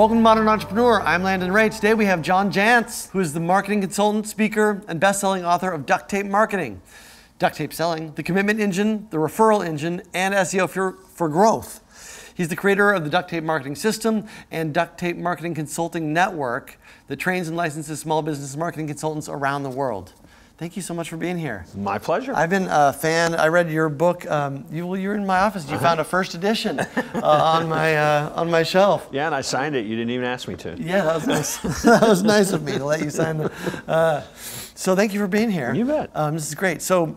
Welcome to Modern Ontrapreneur. I'm Landon Ray. Today we have John Jantsch, who is the marketing consultant, speaker, and best-selling author of Duct Tape Marketing, Duct Tape Selling, the Commitment Engine, the Referral Engine, and SEO for, for Growth. He's the creator of the Duct Tape Marketing System and Duct Tape Marketing Consulting Network that trains and licenses small business marketing consultants around the world. Thank you so much for being here. My pleasure. I've been a fan. I read your book. Um, you, well, you were in my office. You found a first edition uh, on my uh, on my shelf. Yeah, and I signed it. You didn't even ask me to. Yeah, that was nice. that was nice of me to let you sign it. Uh, so thank you for being here. You bet. Um, this is great. So,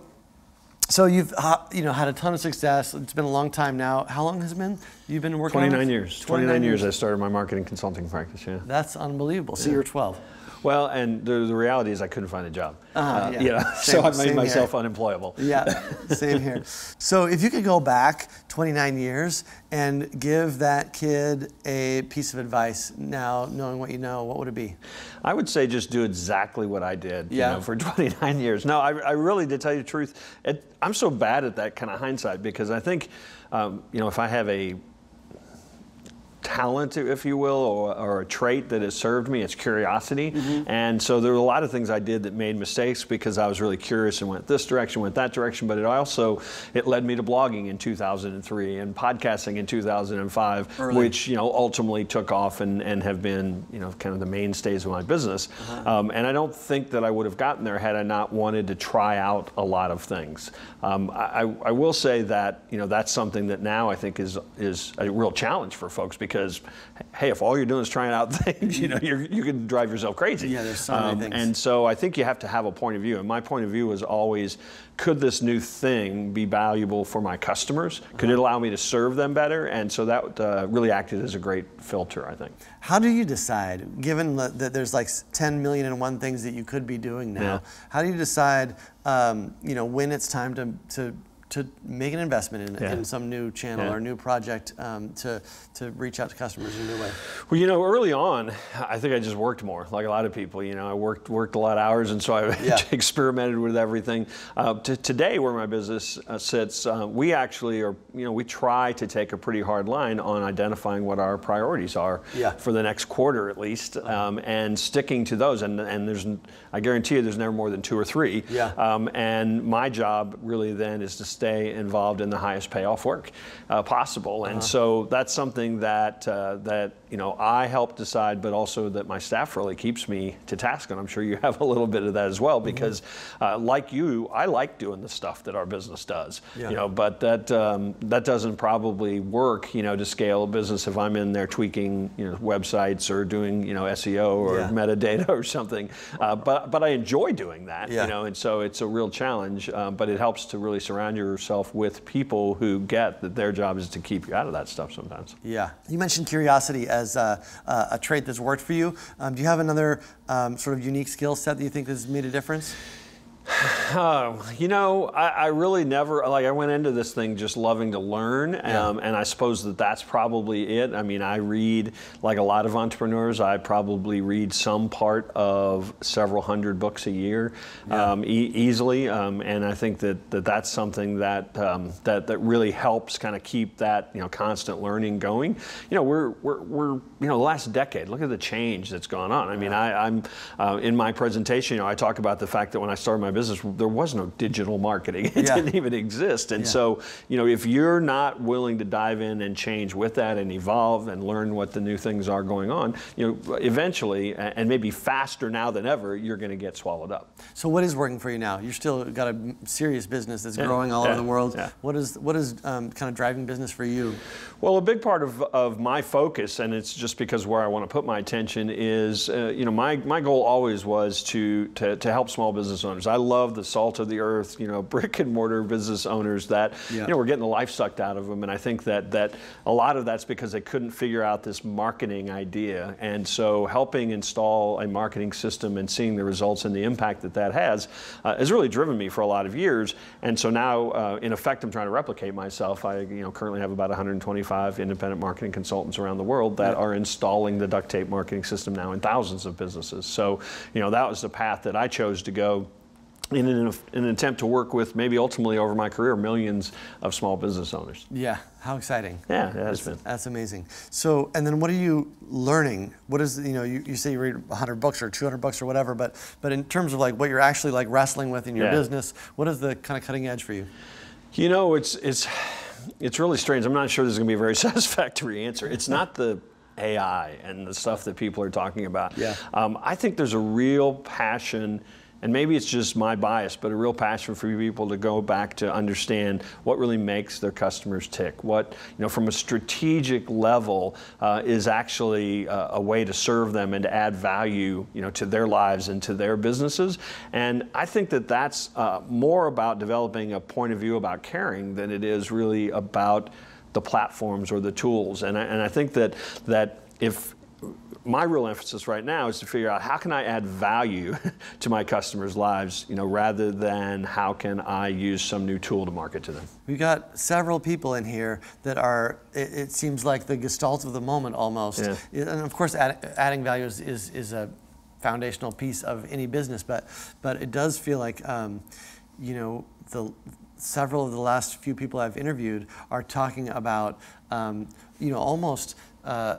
so you've uh, you know had a ton of success. It's been a long time now. How long has it been? You've been working. 29 years. 29, years I started my marketing consulting practice. Yeah. That's unbelievable. So you're 12. Well, and the, the reality is I couldn't find a job. Uh-huh, yeah. you know, Same- so I made myself here. unemployable. Yeah, same here. So if you could go back 29 years and give that kid a piece of advice now, knowing what you know, what would it be? I would say just do exactly what I did you Yeah. know, for 29 years. No, I, I really, to tell you the truth, it, I'm so bad at that kind of hindsight because I think, um, you know, if I have a talent, if you will, or, or a trait that has served me, it's curiosity. Mm-hmm. And so there were a lot of things I did that made mistakes because I was really curious and went this direction, went that direction. But it also it led me to blogging in 2003 and podcasting in 2005, Early. which you know ultimately took off and, and have been you know kind of the mainstays of my business. Uh-huh. Um, and I don't think that I would have gotten there had I not wanted to try out a lot of things. Um, I, I will say that you know that's something that now I think is is a real challenge for folks because hey, if all you're doing is trying out things, you know you're, you can drive yourself crazy. Yeah, there's so many Um, things. And so I think you have to have a point of view. And my point of view was always, could this new thing be valuable for my customers? Could Uh-huh. it allow me to serve them better? And so that uh, really acted as a great filter, I think. How do you decide, given that that there's like 10 million and one things that you could be doing now, Yeah. how do you decide, um, you know, when it's time to, to, to make an investment in, Yeah. in some new channel Yeah. or new project um, to, to reach out to customers in a new way? Well, you know, early on, I think I just worked more, like a lot of people. You know, I worked worked a lot of hours, and so I Yeah. experimented with everything. Uh, to today, where my business uh, sits, uh, we actually are, you know, we try to take a pretty hard line on identifying what our priorities are for the next quarter, at least, um, and sticking to those. And and there's, I guarantee you, there's never more than two or three. Yeah. Um, and my job really then is to stay involved in the highest payoff work uh, possible. And so that's something that uh, that you know I help decide, but also that my staff really keeps me to task. And I'm sure you have a little bit of that as well, because uh, like you, I like doing the stuff that our business does. Yeah. You know, but that um, that doesn't probably work. You know, to scale a business if I'm in there tweaking you know websites or doing you know SEO or Yeah. metadata or something. Uh, but but I enjoy doing that. Yeah. You know, and so it's a real challenge. Um, but it helps to really surround yourself with people who get that their job is to keep you out of that stuff sometimes. Yeah. You mentioned curiosity as uh, uh, a trait that's worked for you. Um, do you have another um, sort of unique skill set that you think has made a difference? Um, you know, I, I really never like. I went into this thing just loving to learn, um, and I suppose that that's probably it. I mean, I read like a lot of entrepreneurs. I probably read some part of several hundred books a year, um, e- easily, um, and I think that, that that's something that um, that that really helps kind of keep that you know constant learning going. You know, we're we're, we're you know the last decade. Look at the change that's gone on. I mean, I, I'm uh, in my presentation. You know, I talk about the fact that when I started my business, there was no digital marketing. It Yeah. didn't even exist. And Yeah. so, you know, if you're not willing to dive in and change with that and evolve and learn what the new things are going on, you know, eventually, and maybe faster now than ever, you're going to get swallowed up. So what is working for you now? You're still got a serious business that's growing all yeah, over the world. yeah. What is what is um, kind of driving business for you? Well, a big part of, of my focus, and it's just because where I want to put my attention is, uh, you know, my, my goal always was to, to, to help small business owners. I love the salt of the earth, you know, brick and mortar business owners that, Yeah. you know, we're getting the life sucked out of them. And I think that, that a lot of that's because they couldn't figure out this marketing idea. And so helping install a marketing system and seeing the results and the impact that that has uh, has really driven me for a lot of years. And so now, uh, in effect, I'm trying to replicate myself. I, you know, currently have about 125 independent marketing consultants around the world that are installing the duct tape marketing system now in thousands of businesses. So, you know, that was the path that I chose to go in an, in an, attempt to work with maybe ultimately over my career millions of small business owners. Yeah, how exciting. Yeah, it has that's, been. That's amazing. So, and then what are you learning? What is, you know, you, you say you read 100 books or 200 books or whatever, but, but in terms of like what you're actually like wrestling with in your Yeah. business, what is the kind of cutting edge for you? You know, it's it's it's really strange. I'm not sure there's going to be a very satisfactory answer. It's not the AI and the stuff that people are talking about. Yeah. Um, I think there's a real passion. And maybe it's just my bias, but a real passion for people to go back to understand what really makes their customers tick. What, you know, from a strategic level, uh, is actually uh, a way to serve them and to add value, you know, to their lives and to their businesses. And I think that that's uh, more about developing a point of view about caring than it is really about the platforms or the tools. And I, and I think that that if my real emphasis right now is to figure out how can I add value to my customers' lives, you know, rather than how can I use some new tool to market to them. We've got several people in here that are, it, it seems like the gestalt of the moment almost. Yeah. And of course, add, adding value is, is, is a foundational piece of any business, but, but it does feel like, um, you know, the, several of the last few people I've interviewed are talking about, um, you know, almost uh,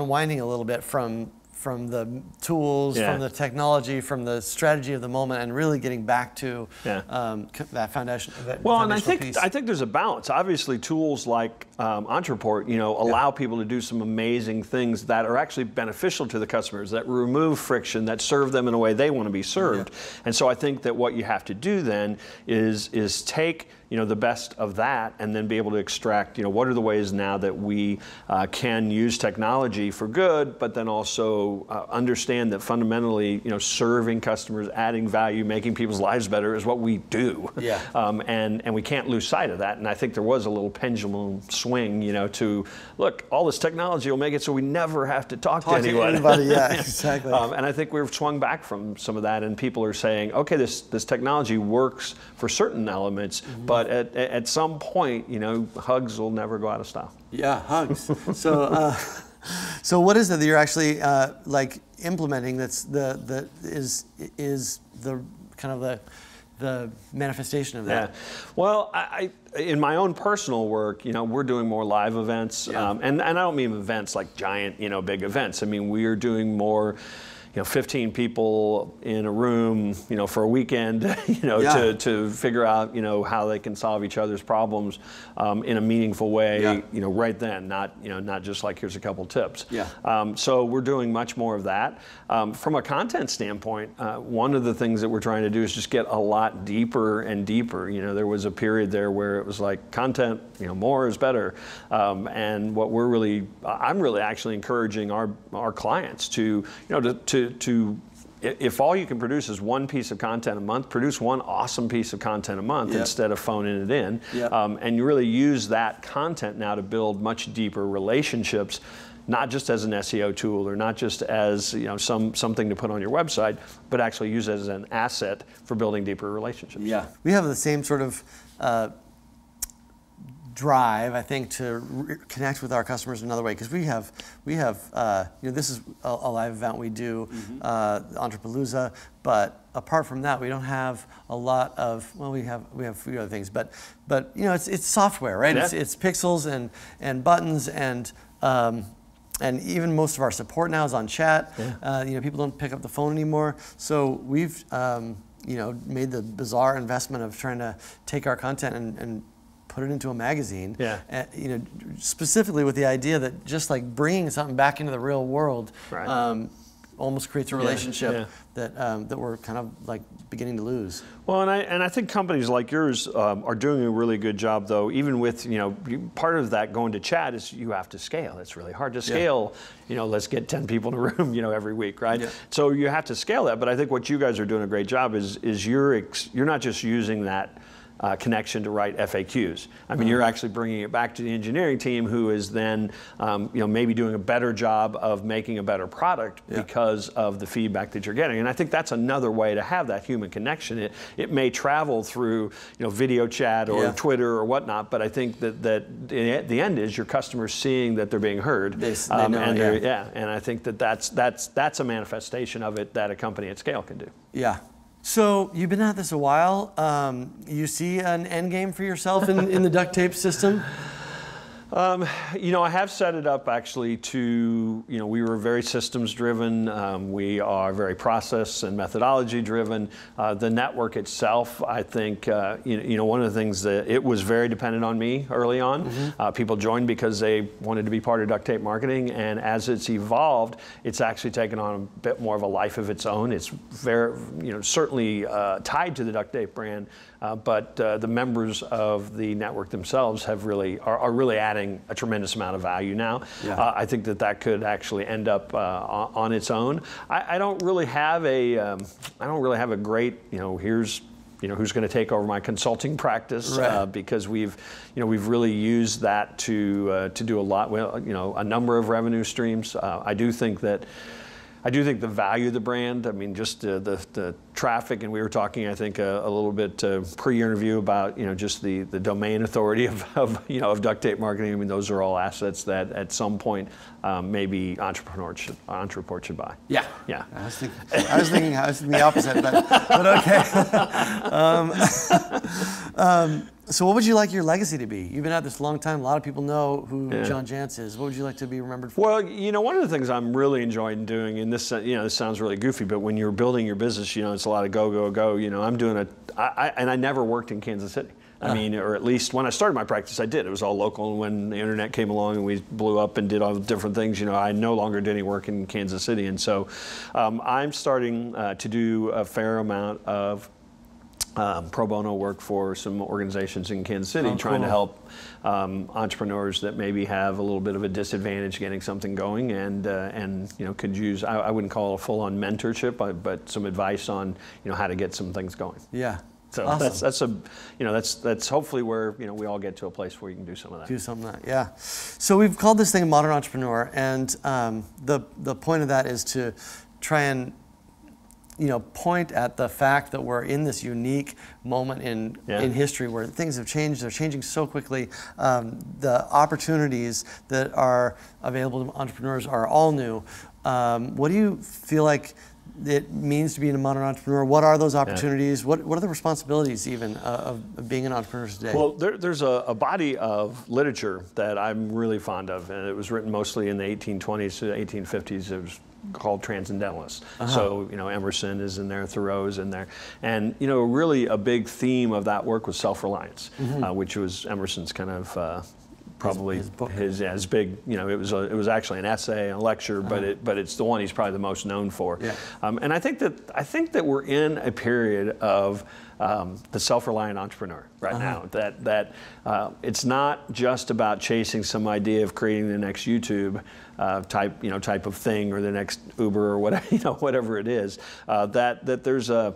unwinding a little bit from from the tools, Yeah. from the technology, from the strategy of the moment, and really getting back to Yeah. um, that foundation. That Well, and I think piece. I think there's a balance. Obviously, tools like um, Ontraport, you know, allow people to do some amazing things that are actually beneficial to the customers, that remove friction, that serve them in a way they want to be served. And so I think that what you have to do then is is take you know the best of that and then be able to extract you know what are the ways now that we uh, can use technology for good but then also uh, understand that fundamentally you know serving customers adding value making people's lives better is what we do Yeah. um, and and we can't lose sight of that. And I think there was a little pendulum swing, you know, to look, all this technology will make it so we never have to talk, Talk to to anyone. anybody, yeah, exactly. Um, and I think we've swung back from some of that, and people are saying, okay, this this technology works for certain elements, Mm-hmm. but at at some point, you know, hugs will never go out of style. Yeah, hugs. so, uh, so what is it that you're actually uh, like implementing? That's the the is is the kind of the the manifestation of that? Yeah. that. Well, I, I, in my own personal work, you know, we're doing more live events, Yeah. um, and and I don't mean events like giant, you know, big events. I mean we are doing more. You know, 15 people in a room, you know, for a weekend, you know, Yeah. to, to figure out, you know, how they can solve each other's problems um, in a meaningful way, Yeah. you know, right then, not, you know, not just like here's a couple tips. Yeah. Um, so we're doing much more of that. Um, from a content standpoint, uh, one of the things that we're trying to do is just get a lot deeper and deeper. You know, there was a period there where it was like content, you know, more is better. Um, and what we're really, I'm really actually encouraging our our clients to, you know, to to, to i- if all you can produce is one piece of content a month, produce one awesome piece of content a month Yeah. instead of phoning it in. Yeah. Um, and you really use that content now to build much deeper relationships, not just as an SEO tool or not just as you know some something to put on your website, but actually use it as an asset for building deeper relationships. Yeah. We have the same sort of uh, drive, I think, to connect with our customers another way because we have we have uh, you know this is a, a live event we do, uh, Ontrapalooza, but apart from that, we don't have a lot of well, we have we have a few other things, but but you know it's it's software, right? It's, Yeah. it's pixels and and buttons and. Um, and even most of our support now is on chat. Uh, you know, people don't pick up the phone anymore. So we've, um, you know, made the bizarre investment of trying to take our content and, and put it into a magazine. Yeah. Uh, you know, specifically with the idea that just like bringing something back into the real world, Right. um, almost creates a relationship yeah. that um, that we're kind of like beginning to lose. Well, and I and I think companies like yours um, are doing a really good job, though. Even with you know part of that going to chat is you have to scale. It's really hard to scale. You know, let's get ten people in a room, you know, every week, right? Yeah. So you have to scale that. But I think what you guys are doing a great job is is you're ex, you're not just using that. Uh, connection to write FAQs. I mean, you're actually bringing it back to the engineering team, who is then, um, you know, maybe doing a better job of making a better product Yeah. because of the feedback that you're getting. And I think that's another way to have that human connection. It, it may travel through you know video chat or Yeah. Twitter or whatnot, but I think that that the the end is your customers seeing that they're being heard. Um, They they know and yeah. yeah, and I think that that's that's that's a manifestation of it that a company at scale can do. Yeah, So you've been at this a while. Um, you see an end game for yourself in, in the duct tape system? Um, you know, I have set it up actually to, you know, we were very systems driven. Um, we are very process and methodology driven. Uh, the network itself, I think, uh, you, you, know, one of the things that it was very dependent on me early on. Mm-hmm. Uh, people joined because they wanted to be part of duct tape marketing. And as it's evolved, it's actually taken on a bit more of a life of its own. It's very, you know, certainly uh, tied to the duct tape brand. Uh, but uh, the members of the network themselves have really are, are really adding a tremendous amount of value now. Yeah. Uh, I think that that could actually end up uh, on, on, its own. I, I, don't really have a um, I don't really have a great you know here's you know who's going to take over my consulting practice right. uh, because we've you know we've really used that to uh, to do a lot well you know a number of revenue streams uh, I do think that I do think the value of the brand, I mean, just uh, the, the traffic, and we were talking, I think, uh, a little bit uh, pre-interview about, you know, just the, the domain authority of, of, you know, of duct tape marketing. I mean, those are all assets that at some point um, maybe entrepreneurs should, Ontraport should buy. Yeah. Yeah. I was thinking, I was thinking, I was thinking the opposite, but, but okay. um, um, so, what would you like your legacy to be? You've been at this a long time. A lot of people know who yeah. John Jantsch is. What would you like to be remembered for? Well, you know, one of the things I'm really enjoying doing, and this, you know, this sounds really goofy, but when you're building your business, you know, it's a lot of go, go, go. You know, I'm doing a, I, I, and I never worked in Kansas City. I uh. mean, or at least when I started my practice, I did. It was all local. And when the internet came along and we blew up and did all the different things, you know, I no longer did any work in Kansas City. And so um, I'm starting uh, to do a fair amount of um, pro bono work for some organizations in Kansas City, oh, trying cool. to help um, entrepreneurs that maybe have a little bit of a disadvantage getting something going, and uh, and you know could use I, I wouldn't call it a full-on mentorship, but, but some advice on you know how to get some things going. Yeah. So awesome. that's that's a you know that's that's hopefully where you know we all get to a place where you can do some of that. Do some of that, yeah. So we've called this thing a modern Ontrapreneur, and um, the the point of that is to try and you know, point at the fact that we're in this unique moment in yeah. in history where things have changed. They're changing so quickly. Um, the opportunities that are available to entrepreneurs are all new. Um, what do you feel like? It means to be a modern entrepreneur. What are those opportunities? Yeah. What, what are the responsibilities even uh, of, being an entrepreneur today? Well, there, there's a, a, body of literature that I'm really fond of, and it was written mostly in the 1820s to 1850s. It was called transcendentalists. Uh-huh. So, you know, Emerson is in there, Thoreau is in there. And, you know, really a big theme of that work was self reliance, mm-hmm. uh, which was Emerson's kind of. Uh, probably his, his, his, his, big, you know, it was a, it was actually an essay, a lecture, uh-huh. but it but it's the one he's probably the most known for. Yeah. Um, and I think that I think that we're in a period of um, the self-reliant entrepreneur right uh-huh. now. That that uh, it's not just about chasing some idea of creating the next YouTube uh, type you know type of thing or the next Uber or whatever you know whatever it is. Uh, that that there's a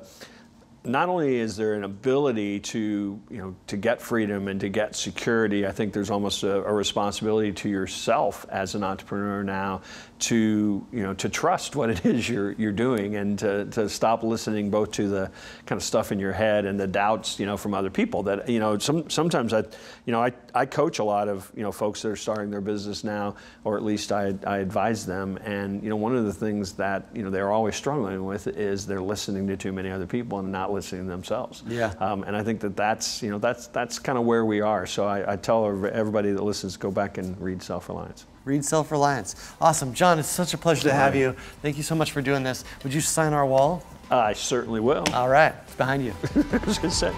not only is there an ability to, you know, to get freedom and to get security, I think there's almost a, a, responsibility to yourself as an entrepreneur now to, you know, to trust what it is you're, you're doing and to, to stop listening both to the kind of stuff in your head and the doubts, you know, from other people that, you know, some, sometimes I, you know, I, I coach a lot of, you know, folks that are starting their business now, or at least I, I advise them. And, you know, one of the things that, you know, they're always struggling with is they're listening to too many other people and not to themselves. Yeah. Um, and I think that that's, you know, that's, that's kind of where we are. So I, I tell everybody that listens, go back and read Self-Reliance. Read Self-Reliance. Awesome. John, it's such a pleasure to have you. Thank you so much for doing this. Would you sign our wall? I certainly will. All right. It's behind you. I was going to say.